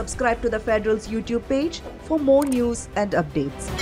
Subscribe to the Federal's YouTube page for more news and updates.